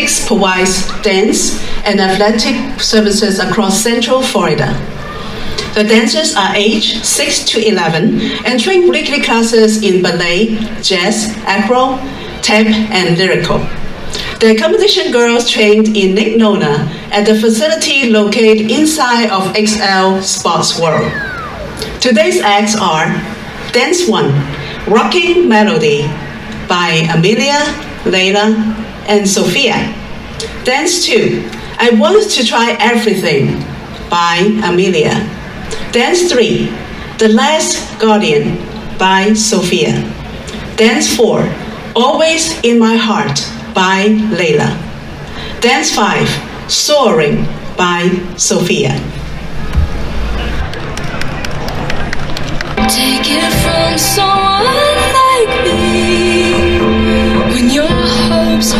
6 provides dance and athletic services across central Florida. The dancers are aged 6 to 11 and train weekly classes in ballet, jazz, acro, tap, and lyrical. The competition girls trained in Lake Nona at the facility located inside of XL Sports World. Today's acts are Dance 1, Rocking Melody by Amelia Leila and Sophia. Dance 2, I Want to Try Everything by Amelia. Dance 3, The Last Guardian by Sophia. Dance 4, Always in My Heart by Layla. Dance 5, Soaring by Sophia. Take it from someone like me when your hopes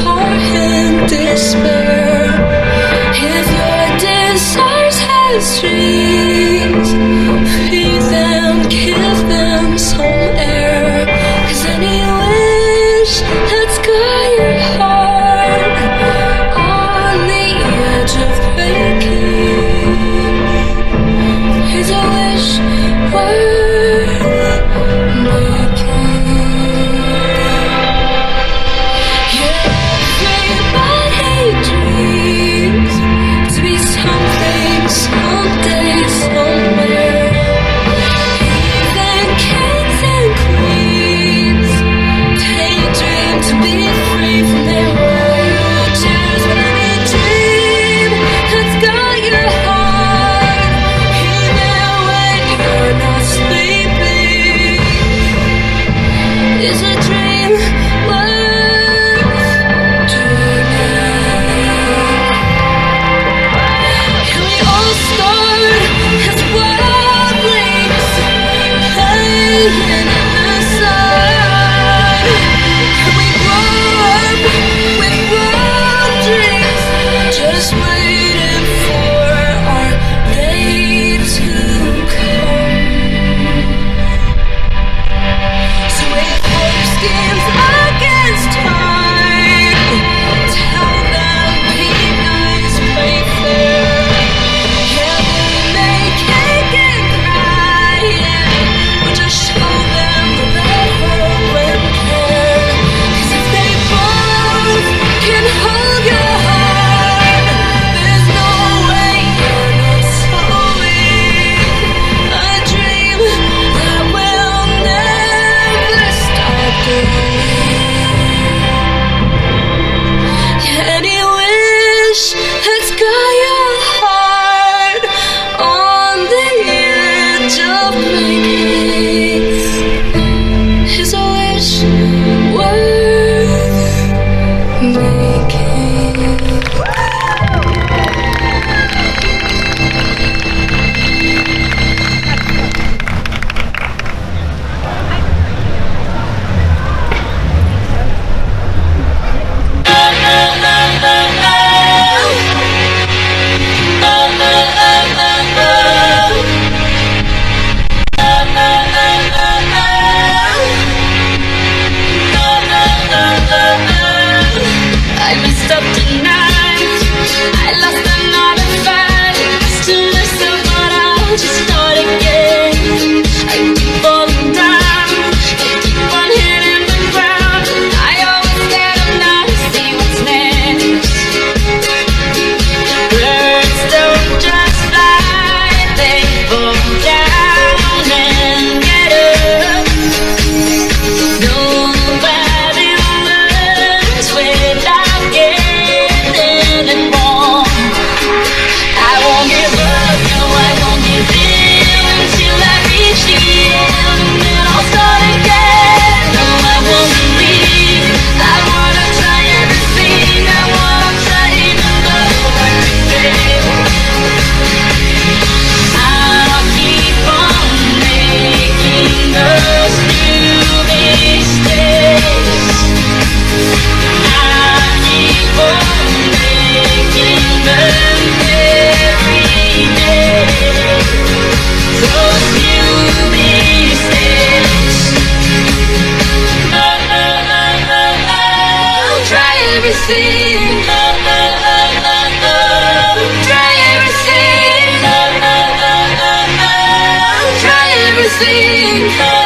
despair if your desires have strings sing.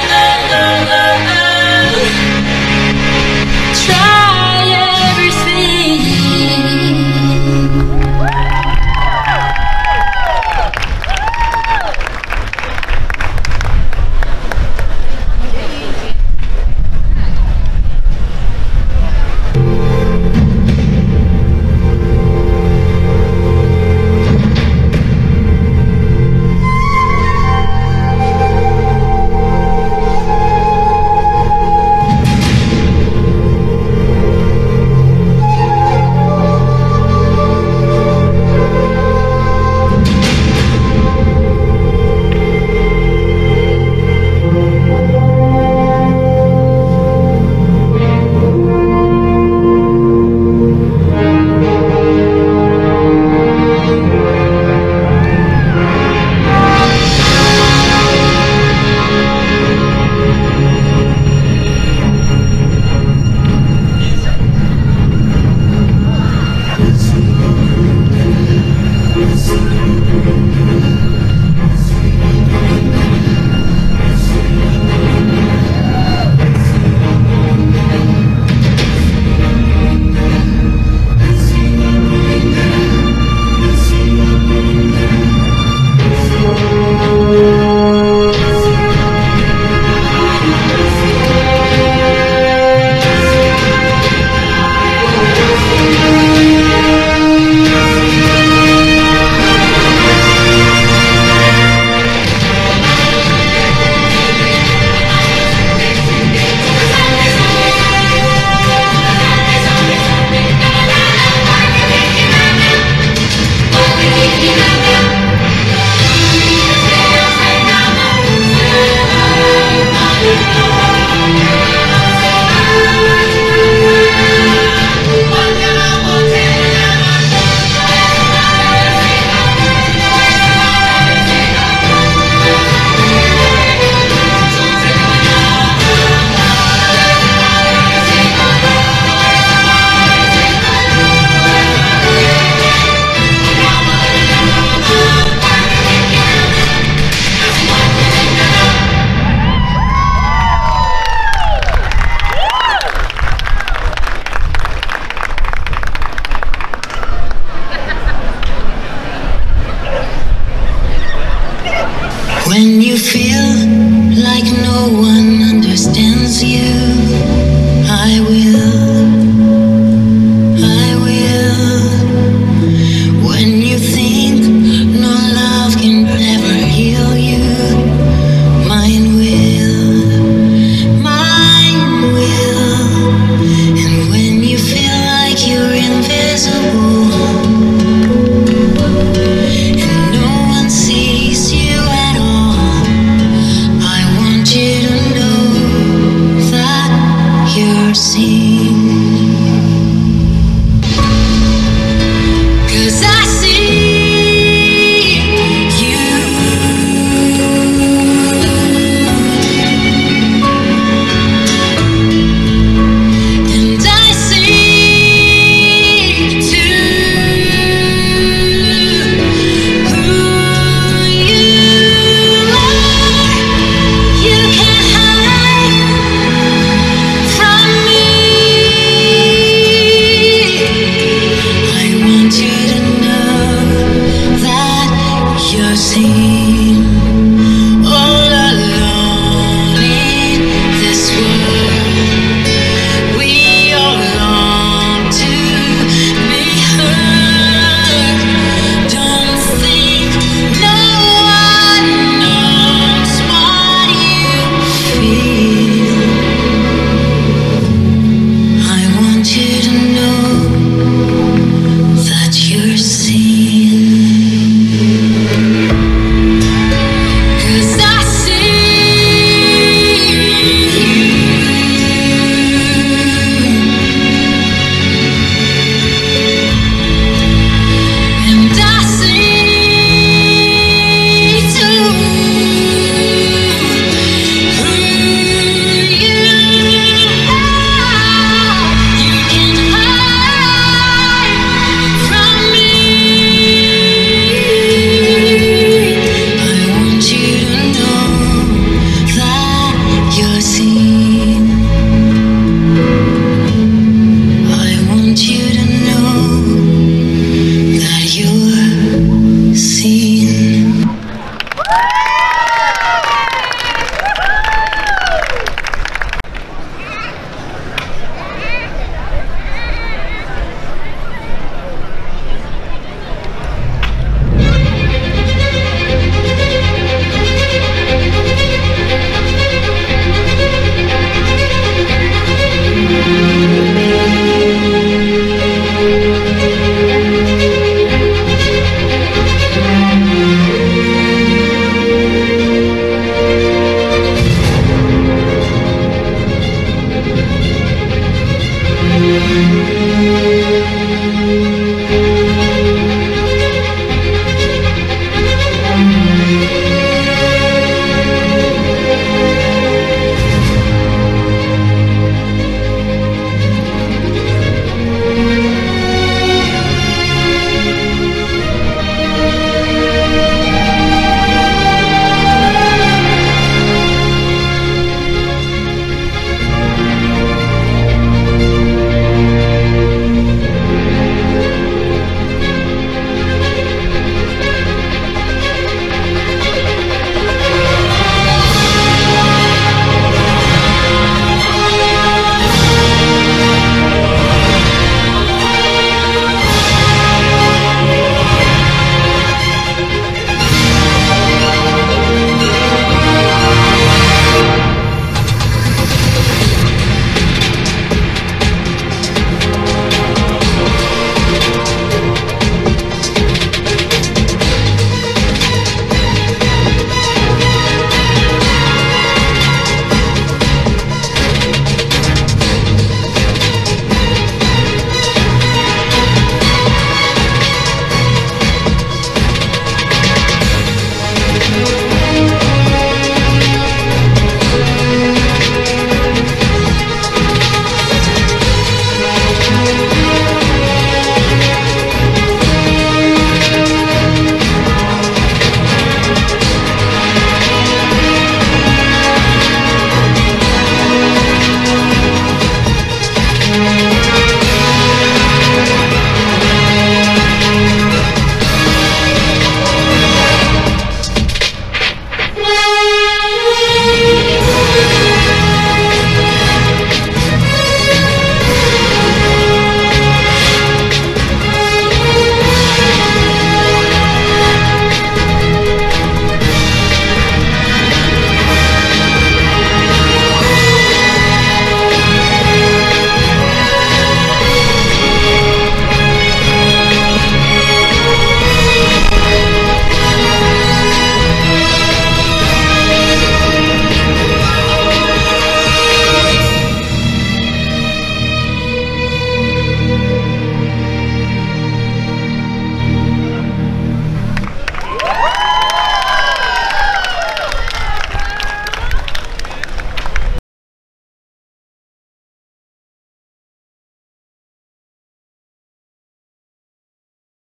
When you feel